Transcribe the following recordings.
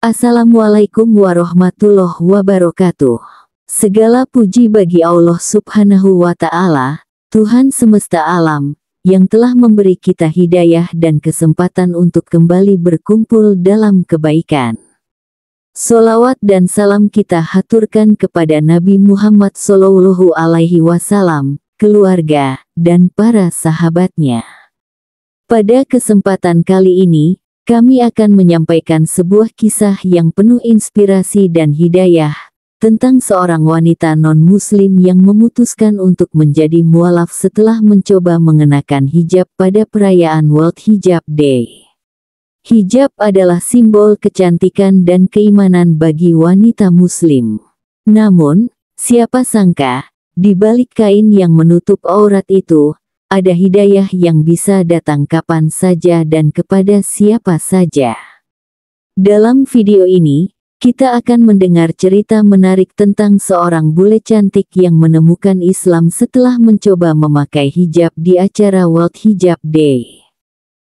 Assalamualaikum warahmatullahi wabarakatuh. Segala puji bagi Allah subhanahu wa ta'ala, Tuhan semesta alam, yang telah memberi kita hidayah dan kesempatan untuk kembali berkumpul dalam kebaikan. Solawat dan salam kita haturkan kepada Nabi Muhammad Sallallahu Alaihi Wasallam, keluarga, dan para sahabatnya. Pada kesempatan kali ini, kami akan menyampaikan sebuah kisah yang penuh inspirasi dan hidayah tentang seorang wanita non-muslim yang memutuskan untuk menjadi mualaf setelah mencoba mengenakan hijab pada perayaan World Hijab Day. Hijab adalah simbol kecantikan dan keimanan bagi wanita muslim. Namun, siapa sangka, di balik kain yang menutup aurat itu, ada hidayah yang bisa datang kapan saja dan kepada siapa saja. Dalam video ini, kita akan mendengar cerita menarik tentang seorang bule cantik yang menemukan Islam setelah mencoba memakai hijab di acara World Hijab Day.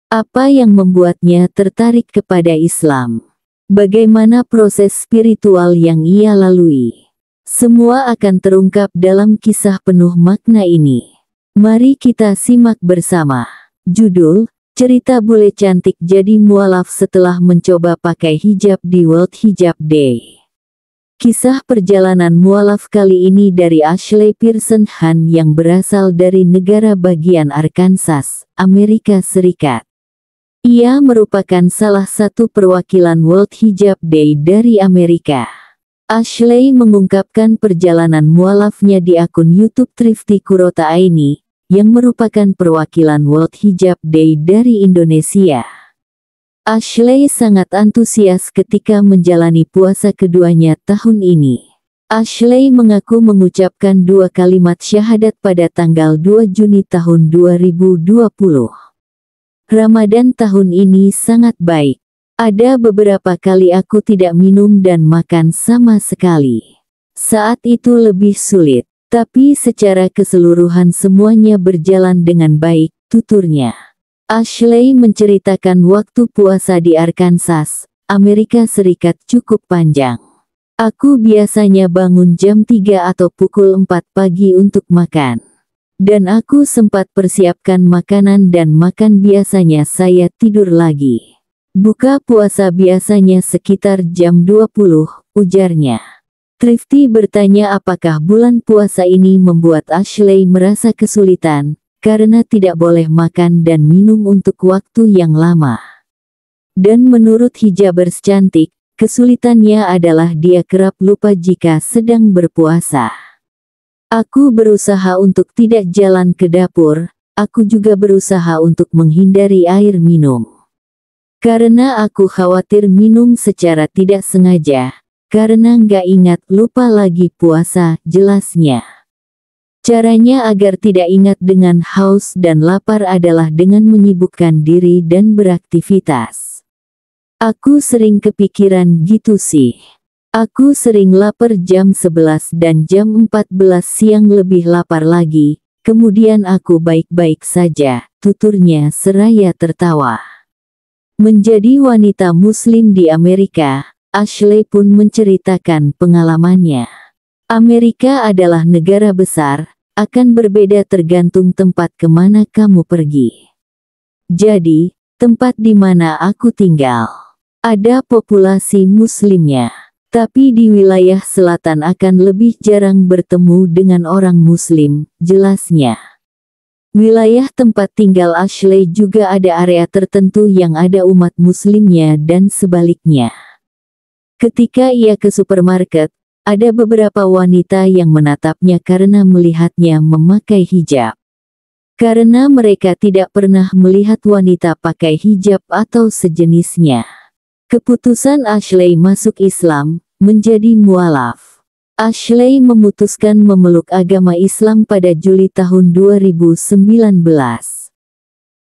Apa yang membuatnya tertarik kepada Islam? Bagaimana proses spiritual yang ia lalui? Semua akan terungkap dalam kisah penuh makna ini. Mari kita simak bersama. Judul, Cerita Bule Cantik Jadi Mualaf Setelah Mencoba Pakai Hijab di World Hijab Day. Kisah perjalanan mualaf kali ini dari Ashley Pearson Han yang berasal dari negara bagian Arkansas, Amerika Serikat. Ia merupakan salah satu perwakilan World Hijab Day dari Amerika. Ashley mengungkapkan perjalanan mualafnya di akun YouTube Trifty Kurota Aini, yang merupakan perwakilan World Hijab Day dari Indonesia. Ashley sangat antusias ketika menjalani puasa keduanya tahun ini. Ashley mengaku mengucapkan dua kalimat syahadat pada tanggal 2 Juni tahun 2020. Ramadan tahun ini sangat baik. Ada beberapa kali aku tidak minum dan makan sama sekali. Saat itu lebih sulit, tapi secara keseluruhan semuanya berjalan dengan baik, tuturnya. Ashley menceritakan waktu puasa di Arkansas, Amerika Serikat cukup panjang. Aku biasanya bangun jam 3 atau pukul 4 pagi untuk makan. Dan aku sempat persiapkan makanan dan makan biasanya saya tidur lagi. Buka puasa biasanya sekitar jam 20, ujarnya. Trifty bertanya apakah bulan puasa ini membuat Ashley merasa kesulitan, karena tidak boleh makan dan minum untuk waktu yang lama. Dan menurut hijabers cantik, kesulitannya adalah dia kerap lupa jika sedang berpuasa. Aku berusaha untuk tidak jalan ke dapur, aku juga berusaha untuk menghindari air minum. Karena aku khawatir minum secara tidak sengaja, karena nggak ingat lupa lagi puasa, jelasnya. Caranya agar tidak ingat dengan haus dan lapar adalah dengan menyibukkan diri dan beraktivitas. Aku sering kepikiran gitu sih. Aku sering lapar jam 11 dan jam 14 siang lebih lapar lagi, kemudian aku baik-baik saja, tuturnya seraya tertawa. Menjadi wanita muslim di Amerika, Ashley pun menceritakan pengalamannya. Amerika adalah negara besar, akan berbeda tergantung tempat ke mana kamu pergi. Jadi, tempat di mana aku tinggal, ada populasi muslimnya. Tapi di wilayah selatan akan lebih jarang bertemu dengan orang muslim, jelasnya. Wilayah tempat tinggal Ashley juga ada area tertentu yang ada umat muslimnya dan sebaliknya. Ketika ia ke supermarket, ada beberapa wanita yang menatapnya karena melihatnya memakai hijab. Karena mereka tidak pernah melihat wanita pakai hijab atau sejenisnya. Keputusan Ashley masuk Islam, menjadi mualaf. Ashley memutuskan memeluk agama Islam pada Juli tahun 2019.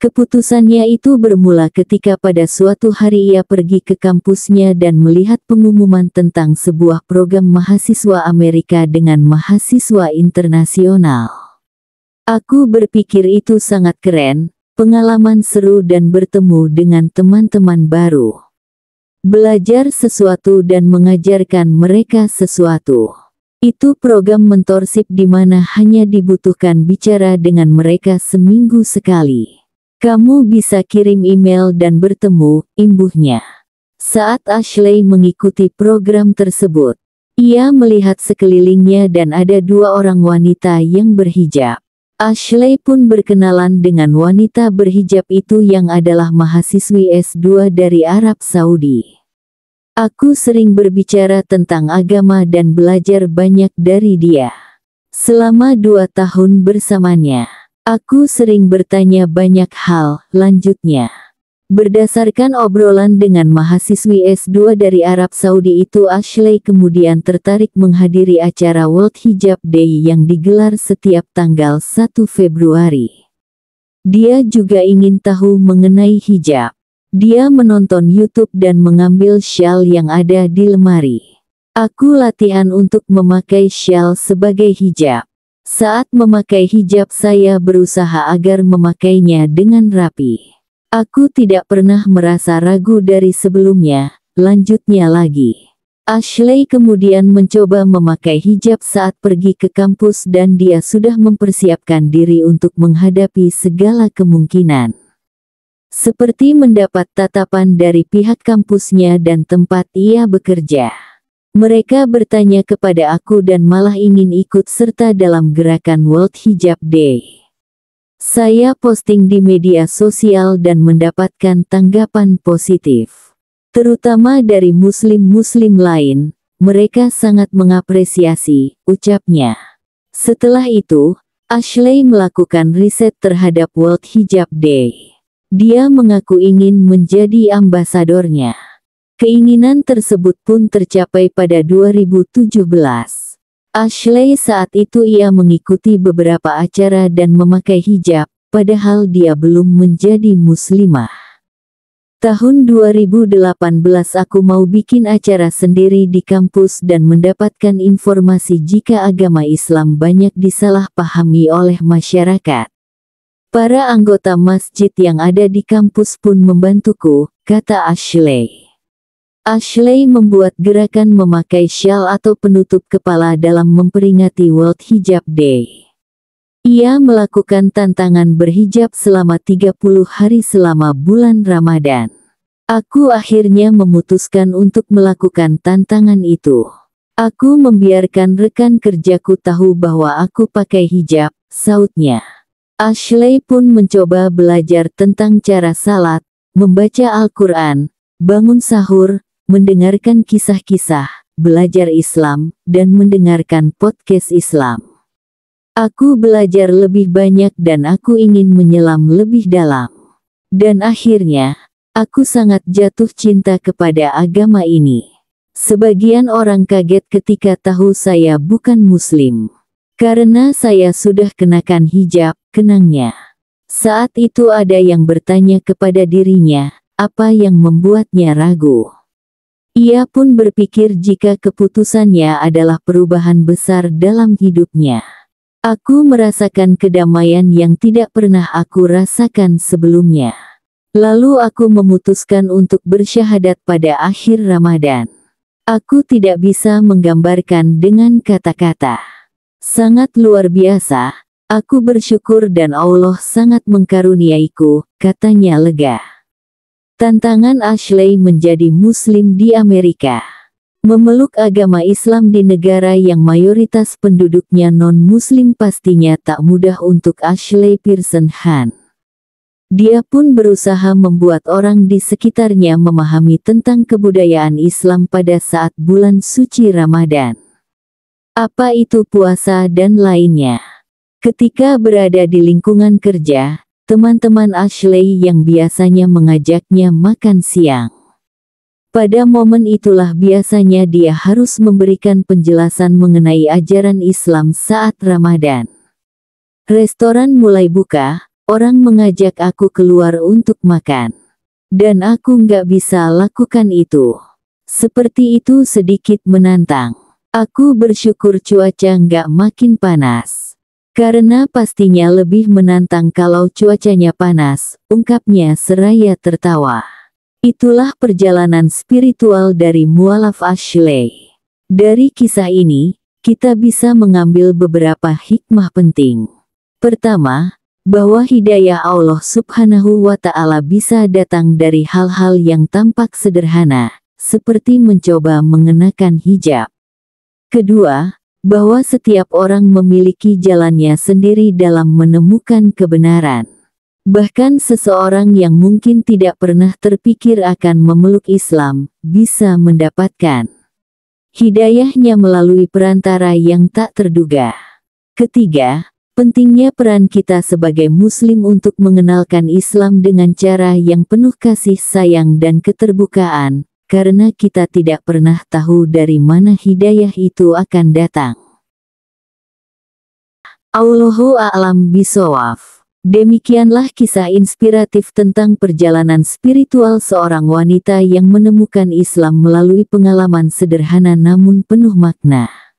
Keputusannya itu bermula ketika pada suatu hari ia pergi ke kampusnya dan melihat pengumuman tentang sebuah program mahasiswa Amerika dengan mahasiswa internasional. Aku berpikir itu sangat keren, pengalaman seru dan bertemu dengan teman-teman baru. belajar sesuatu dan mengajarkan mereka sesuatu. Itu program mentorship di mana hanya dibutuhkan bicara dengan mereka seminggu sekali. Kamu bisa kirim email dan bertemu, imbuhnya. Saat Ashley mengikuti program tersebut, ia melihat sekelilingnya dan ada dua orang wanita yang berhijab. Ashley pun berkenalan dengan wanita berhijab itu yang adalah mahasiswi S2 dari Arab Saudi. Aku sering berbicara tentang agama dan belajar banyak dari dia. Selama dua tahun bersamanya, aku sering bertanya banyak hal, lanjutnya. Berdasarkan obrolan dengan mahasiswi S2 dari Arab Saudi itu Ashley kemudian tertarik menghadiri acara World Hijab Day yang digelar setiap tanggal 1 Februari. Dia juga ingin tahu mengenai hijab. Dia menonton YouTube dan mengambil shawl yang ada di lemari. Aku latihan untuk memakai shawl sebagai hijab. Saat memakai hijab saya berusaha agar memakainya dengan rapi. Aku tidak pernah merasa ragu dari sebelumnya, lanjutnya lagi. Ashley kemudian mencoba memakai hijab saat pergi ke kampus dan dia sudah mempersiapkan diri untuk menghadapi segala kemungkinan. Seperti mendapat tatapan dari pihak kampusnya dan tempat ia bekerja. Mereka bertanya kepada aku dan malah ingin ikut serta dalam gerakan World Hijab Day. Saya posting di media sosial dan mendapatkan tanggapan positif. Terutama dari muslim-muslim lain, mereka sangat mengapresiasi, ucapnya. Setelah itu, Ashley melakukan riset terhadap World Hijab Day. Dia mengaku ingin menjadi ambasadornya. Keinginan tersebut pun tercapai pada 2017. Ashley saat itu ia mengikuti beberapa acara dan memakai hijab, padahal dia belum menjadi muslimah. Tahun 2018 aku mau bikin acara sendiri di kampus dan mendapatkan informasi jika agama Islam banyak disalahpahami oleh masyarakat. Para anggota masjid yang ada di kampus pun membantuku, kata Ashley. Ashley membuat gerakan memakai shawl atau penutup kepala dalam memperingati World Hijab Day. Ia melakukan tantangan berhijab selama 30 hari selama bulan Ramadan. Aku akhirnya memutuskan untuk melakukan tantangan itu. Aku membiarkan rekan kerjaku tahu bahwa aku pakai hijab, sautnya. Ashley pun mencoba belajar tentang cara salat, membaca Al-Quran, bangun sahur, mendengarkan kisah-kisah, belajar Islam, dan mendengarkan podcast Islam. Aku belajar lebih banyak dan aku ingin menyelam lebih dalam. Dan akhirnya, aku sangat jatuh cinta kepada agama ini. Sebagian orang kaget ketika tahu saya bukan muslim. Karena saya sudah kenakan hijab, kenangnya. Saat itu ada yang bertanya kepada dirinya, apa yang membuatnya ragu. Ia pun berpikir jika keputusannya adalah perubahan besar dalam hidupnya. Aku merasakan kedamaian yang tidak pernah aku rasakan sebelumnya. Lalu aku memutuskan untuk bersyahadat pada akhir Ramadan. Aku tidak bisa menggambarkan dengan kata-kata. Sangat luar biasa, aku bersyukur dan Allah sangat mengkaruniaiku, katanya lega. Tantangan Ashley menjadi muslim di Amerika. Memeluk agama Islam di negara yang mayoritas penduduknya non-muslim pastinya tak mudah untuk Ashley Pearson Han. Dia pun berusaha membuat orang di sekitarnya memahami tentang kebudayaan Islam pada saat bulan suci Ramadan. Apa itu puasa dan lainnya. Ketika berada di lingkungan kerja, teman-teman Ashley yang biasanya mengajaknya makan siang. Pada momen itulah biasanya dia harus memberikan penjelasan mengenai ajaran Islam saat Ramadan. Restoran mulai buka, orang mengajak aku keluar untuk makan. Dan aku nggak bisa lakukan itu. Seperti itu sedikit menantang. Aku bersyukur cuaca nggak makin panas. Karena pastinya lebih menantang kalau cuacanya panas, ungkapnya seraya tertawa. Itulah perjalanan spiritual dari Mualaf Ashley. Dari kisah ini, kita bisa mengambil beberapa hikmah penting. Pertama, bahwa hidayah Allah subhanahu wa ta'ala bisa datang dari hal-hal yang tampak sederhana, seperti mencoba mengenakan hijab. Kedua, bahwa setiap orang memiliki jalannya sendiri dalam menemukan kebenaran. Bahkan seseorang yang mungkin tidak pernah terpikir akan memeluk Islam, bisa mendapatkan hidayahnya melalui perantara yang tak terduga. Ketiga, Pentingnya peran kita sebagai Muslim untuk mengenalkan Islam dengan cara yang penuh kasih sayang dan keterbukaan, karena kita tidak pernah tahu dari mana hidayah itu akan datang. Allahu a'lam bisawaf. Demikianlah kisah inspiratif tentang perjalanan spiritual seorang wanita yang menemukan Islam melalui pengalaman sederhana namun penuh makna.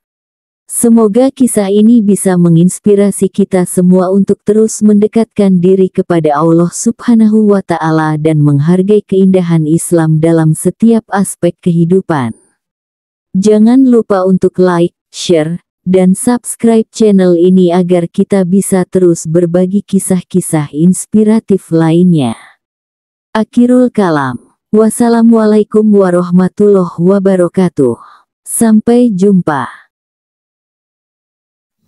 Semoga kisah ini bisa menginspirasi kita semua untuk terus mendekatkan diri kepada Allah Subhanahu wa Ta'ala dan menghargai keindahan Islam dalam setiap aspek kehidupan. Jangan lupa untuk like, share, dan subscribe channel ini agar kita bisa terus berbagi kisah-kisah inspiratif lainnya. Akhirul kalam. Wassalamualaikum warahmatullahi wabarakatuh. Sampai jumpa.